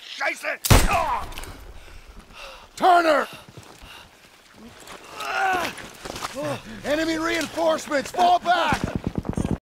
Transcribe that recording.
Scheiße! Turner! Enemy reinforcements! Fall back!